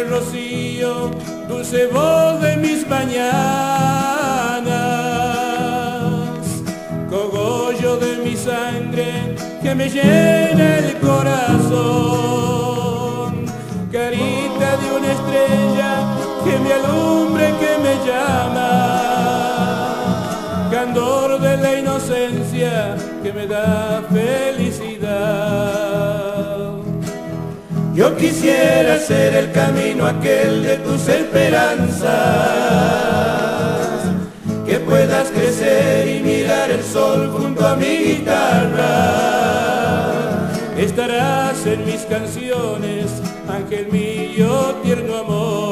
el rocío, dulce voz de mis mañanas, cogollo de mi sangre que me llena el corazón, carita de una estrella que me alumbre, que me llama, candor de la inocencia que me da felicidad. Yo quisiera ser el camino aquel de tus esperanzas, que puedas crecer y mirar el sol junto a mi guitarra. Estarás en mis canciones, ángel mío, tierno amor.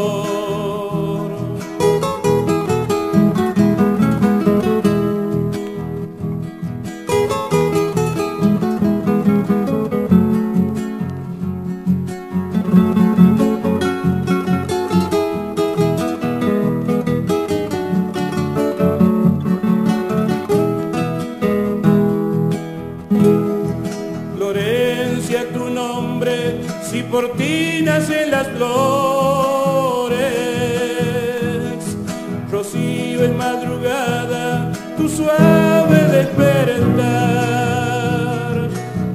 Por ti nacen las flores. Rocío en madrugada, tu suave despertar.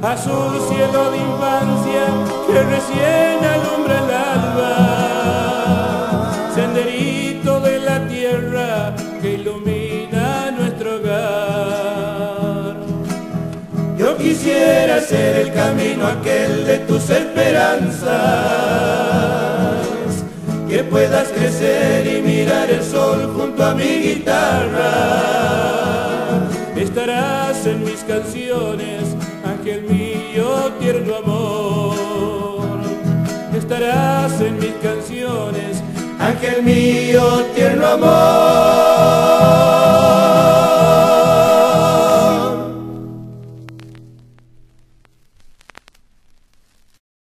Azul cielo de infancia que recién quisiera ser el camino aquel de tus esperanzas, que puedas crecer y mirar el sol junto a mi guitarra. Estarás en mis canciones, ángel mío, tierno amor. Estarás en mis canciones, ángel mío, tierno amor.